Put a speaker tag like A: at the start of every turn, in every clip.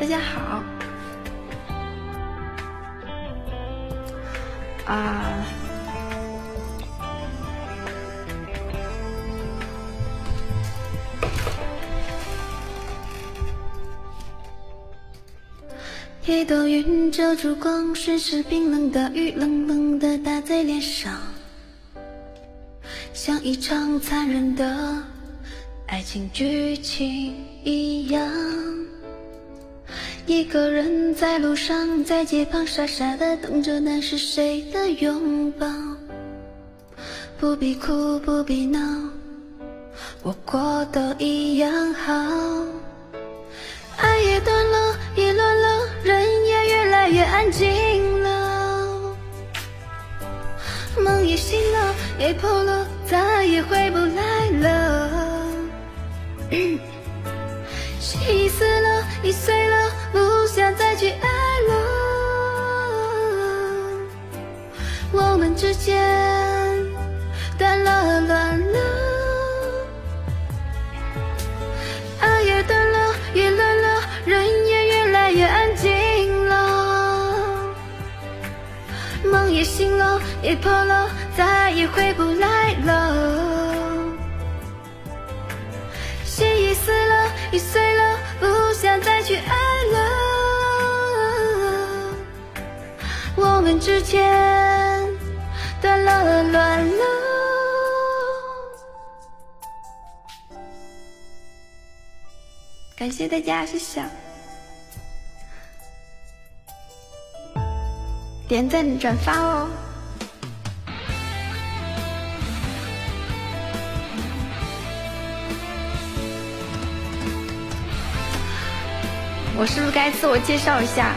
A: 大家好。啊。一朵云遮住光，顺时冰冷的雨，冷冷的打在脸上，像一场残忍的爱情剧情一样。一个人在路上，在街旁傻傻的等着，那是谁的拥抱？不必哭，不必闹，我过得一样好。爱也断了，也乱了，人也越来越安静了，梦也醒了，也破了，再也回不来了。心已死了，已碎了，我们之间断了，乱了。爱也断了，也乱了，人也越来越安静了。梦也醒了，也破了，再也回不来了。心已死了，已碎了，不想再去爱了。我们之间断了，乱了。感谢大家，谢谢。点赞转发哦。我是不是该自我介绍一下？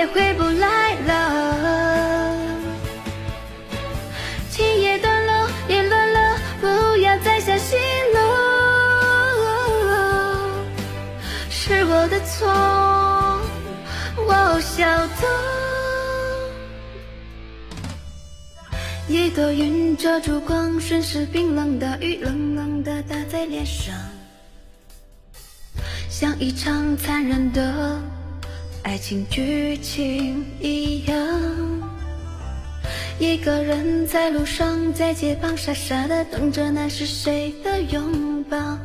A: 也回不来了。情也断了，也乱了，不要再相信了。是我的错，我晓得。一朵云遮住光，瞬时冰冷的雨，冷冷的打在脸上，像一场残忍的情剧情一样。一个人在路上，在街旁傻傻的等着，那是谁的拥抱？